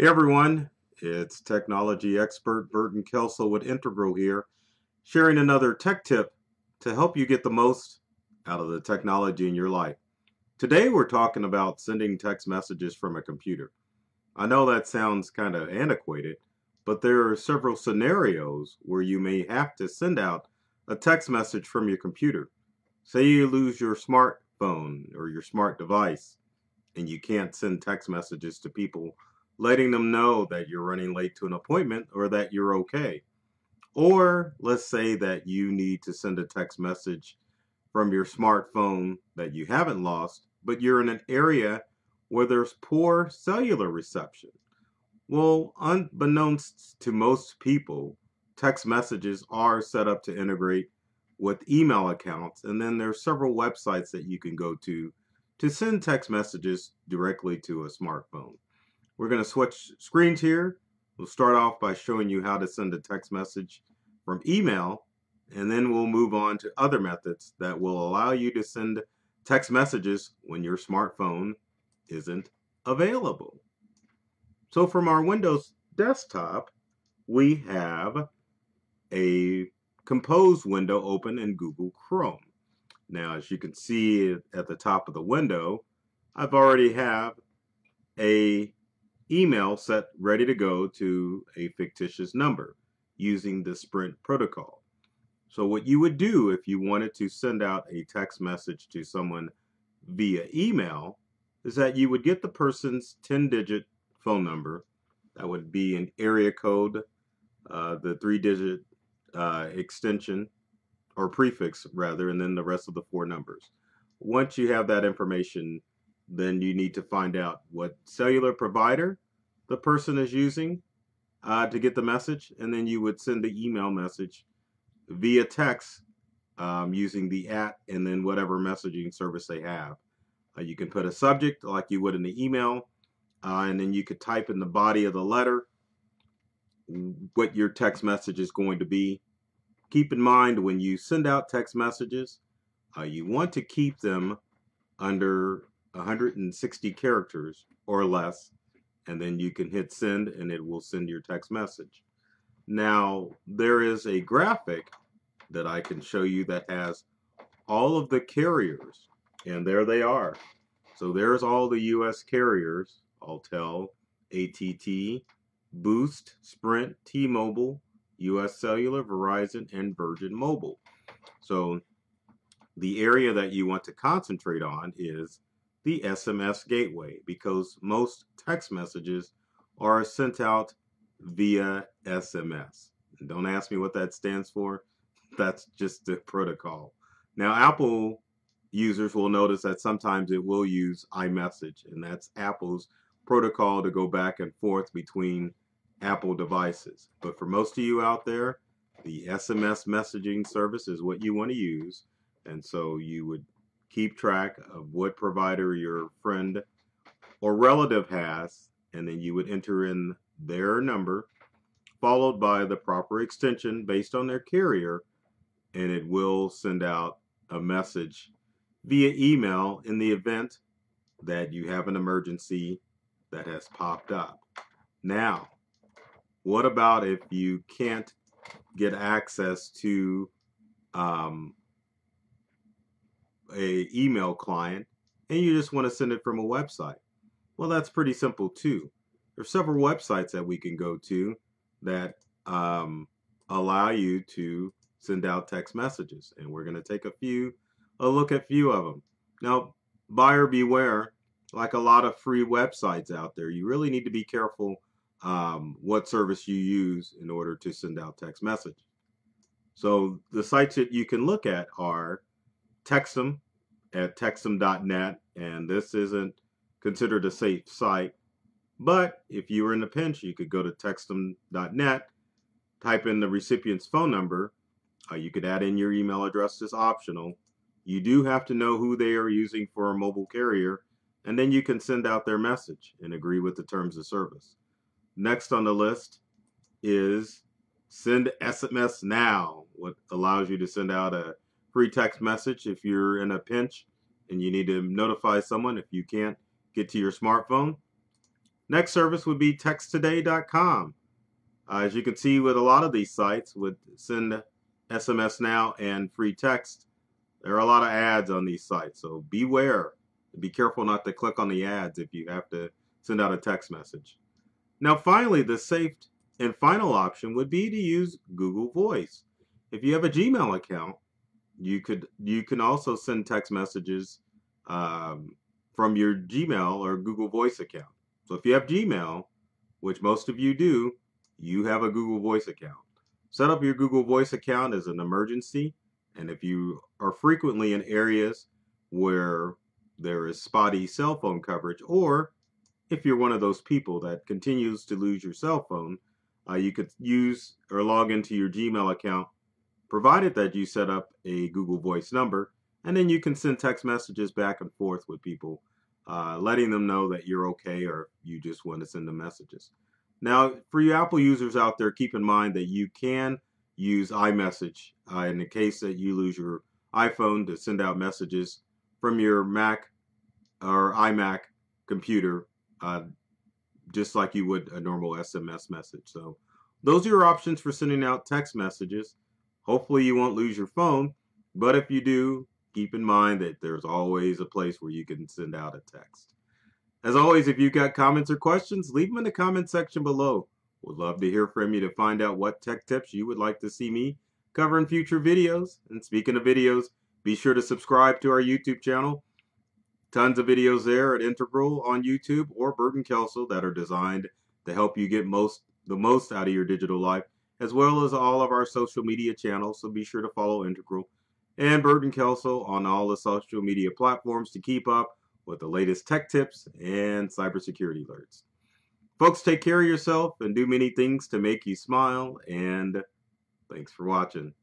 Hey everyone, it's technology expert Burton Kelso with Integral here, sharing another tech tip to help you get the most out of the technology in your life. Today we're talking about sending text messages from a computer. I know that sounds kind of antiquated, but there are several scenarios where you may have to send out a text message from your computer. Say you lose your smartphone or your smart device and you can't send text messages to people letting them know that you're running late to an appointment or that you're okay. Or let's say that you need to send a text message from your smartphone that you haven't lost, but you're in an area where there's poor cellular reception. Well, unbeknownst to most people, text messages are set up to integrate with email accounts, and then there's several websites that you can go to to send text messages directly to a smartphone. We're going to switch screens here. We'll start off by showing you how to send a text message from email, and then we'll move on to other methods that will allow you to send text messages when your smartphone isn't available. So from our Windows desktop, we have a Compose window open in Google Chrome. Now, as you can see at the top of the window, I've already have a email set ready to go to a fictitious number using the Sprint protocol. So what you would do if you wanted to send out a text message to someone via email is that you would get the person's 10-digit phone number. That would be an area code, uh, the three-digit uh, extension or prefix rather, and then the rest of the four numbers. Once you have that information, then you need to find out what cellular provider the person is using uh, to get the message, and then you would send the email message via text um, using the at and then whatever messaging service they have. Uh, you can put a subject like you would in the email, uh, and then you could type in the body of the letter what your text message is going to be. Keep in mind when you send out text messages, uh, you want to keep them under 160 characters or less, and then you can hit send and it will send your text message. Now, there is a graphic that I can show you that has all of the carriers, and there they are. So there's all the U.S. carriers, Alltel, ATT, Boost, Sprint, T-Mobile, US Cellular, Verizon, and Virgin Mobile. So the area that you want to concentrate on is the SMS gateway because most text messages are sent out via SMS. Don't ask me what that stands for. That's just the protocol. Now, Apple users will notice that sometimes it will use iMessage, and that's Apple's protocol to go back and forth between Apple devices. But for most of you out there, the SMS messaging service is what you want to use. And so you would keep track of what provider your friend or relative has, and then you would enter in their number, followed by the proper extension based on their carrier, and it will send out a message via email in the event that you have an emergency that has popped up. Now, what about if you can't get access to um, a email client and you just want to send it from a website? Well, that's pretty simple too. There's several websites that we can go to that um, allow you to send out text messages, and we're going to take a few, a look at a few of them. Now, buyer beware. Like a lot of free websites out there, you really need to be careful um, what service you use in order to send out text message. So the sites that you can look at are TextEm at textem.net, and this isn't considered a safe site. But if you were in a pinch, you could go to textem.net, type in the recipient's phone number. Uh, you could add in your email address as optional. You do have to know who they are using for a mobile carrier, and then you can send out their message and agree with the terms of service. Next on the list is send SMS now, what allows you to send out a free text message if you're in a pinch and you need to notify someone if you can't get to your smartphone. Next service would be texttoday.com. Uh, as you can see with a lot of these sites, with send SMS now and free text, there are a lot of ads on these sites. So beware. Be careful not to click on the ads if you have to send out a text message. Now, finally, the safe and final option would be to use Google Voice. If you have a Gmail account, you could you can also send text messages um, from your Gmail or Google Voice account. So if you have Gmail, which most of you do, you have a Google Voice account. Set up your Google Voice account as an emergency, and if you are frequently in areas where there is spotty cell phone coverage, or if you're one of those people that continues to lose your cell phone, uh, you could use or log into your Gmail account, provided that you set up a Google Voice number, and then you can send text messages back and forth with people, uh, letting them know that you're okay or you just want to send them messages. Now, for you Apple users out there, keep in mind that you can use iMessage uh, in the case that you lose your iPhone to send out messages from your Mac or iMac computer uh, just like you would a normal SMS message. So those are your options for sending out text messages. Hopefully you won't lose your phone, but if you do, keep in mind that there's always a place where you can send out a text. As always, if you've got comments or questions, leave them in the comment section below. Would love to hear from you to find out what tech tips you would like to see me cover in future videos. And speaking of videos, be sure to subscribe to our YouTube channel Tons of videos there at Integral on YouTube or Burton Kelso that are designed to help you get most the most out of your digital life, as well as all of our social media channels. So be sure to follow Integral and Burton Kelso on all the social media platforms to keep up with the latest tech tips and cybersecurity alerts. Folks, take care of yourself and do many things to make you smile. And thanks for watching.